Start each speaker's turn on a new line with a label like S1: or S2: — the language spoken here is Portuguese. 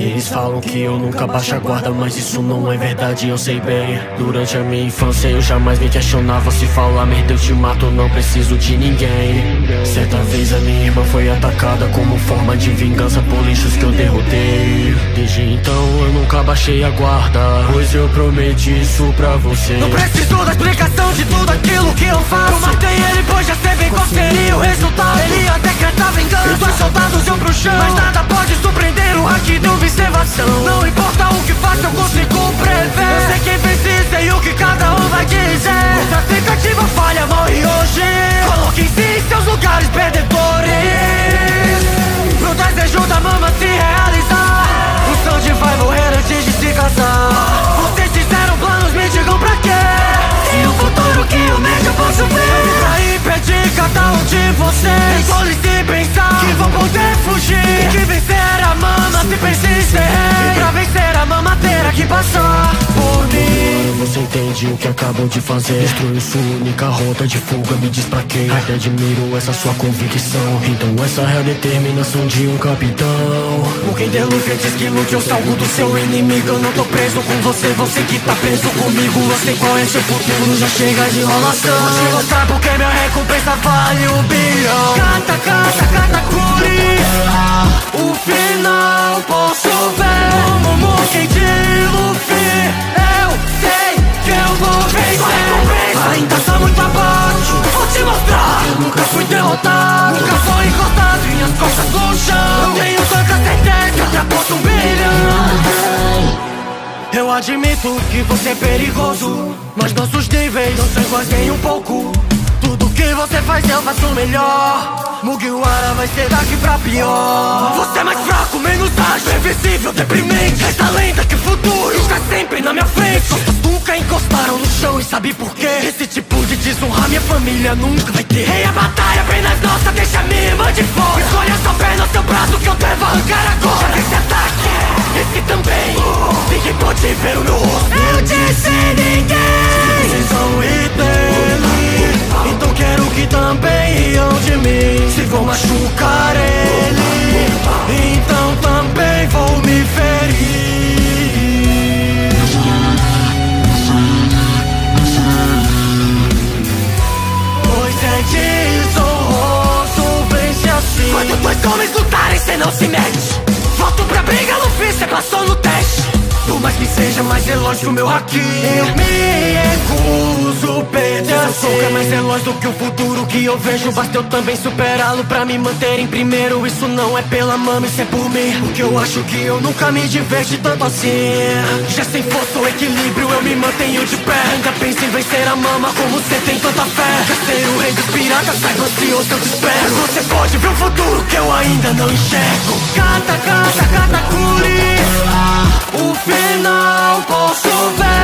S1: Eles falam que eu nunca baixo a guarda, mas isso não é verdade, eu sei bem. Durante a minha infância eu jamais me questionava se falar merda eu te mato, não preciso de ninguém. Certa vez a minha irmã foi atacada como forma de vingança por lixos que eu derrotei. Desde então eu nunca baixei a guarda, pois eu prometi isso pra você.
S2: Não preciso da explicação de tudo aquilo que eu faço. Matei ele, pois já sei bem qual seria o resultado. Ele ia decretar vingança, dois soldados iam pro chão. Mas nada Não importa o que faça, eu consigo prever. Eu sei quem fez e o que cada um vai dizer. O que
S1: acabam de fazer. Destruiu sua única rota de fuga, me diz pra quê? Até admiro essa sua convicção. Então essa é a determinação de um capitão.
S2: O quem diz que lute, eu salgo do seu inimigo. Eu não tô preso com você, você que tá preso comigo. Eu sei qual é seu futuro, já chega de enrolação. Vou te mostrar porque minha recompensa vale um bilhão. Cata, cata, cata, curi O final posso eu admito que você é perigoso. Mas nossos níveis não são iguais nem um pouco. Tudo que você faz eu faço melhor. Mugiwara vai ser daqui pra pior. Você é mais fraco, menos ágil, invisível, deprimente. Essa lenda que futuro está sempre na minha frente. Nunca encostaram no chão e sabe por quê? Esse tipo de desonra minha família nunca vai ter. Rei a batalha apenas nossa, deixa minha irmã de fora. Escolha sua perna, seu braço que eu devo arrancar agora. Já esse ataque, esse também vou machucar ele Então também vou me ferir. Pois é desonroso, vence assim. Quando dois homens lutarem, cê não se mete. Volto pra briga, Luffy, cê passou no teste Por mais que seja mais veloz que o meu aqui Eu me recuso perder Eu sou é mais veloz do que o futuro que eu vejo. Basta eu também superá-lo pra me manter em primeiro. Isso não é pela mama, isso é por mim. Porque eu acho que eu nunca me diverti tanto assim. Já sem força ou equilíbrio eu me mantenho de pé. Ainda penso em vencer a mama como você tem tanta fé. Quer ser o rei dos piratas, saiba ansioso eu te espero Você pode ver o futuro que eu ainda não enxergo. Cata, cata, cata, curi o final posso ver.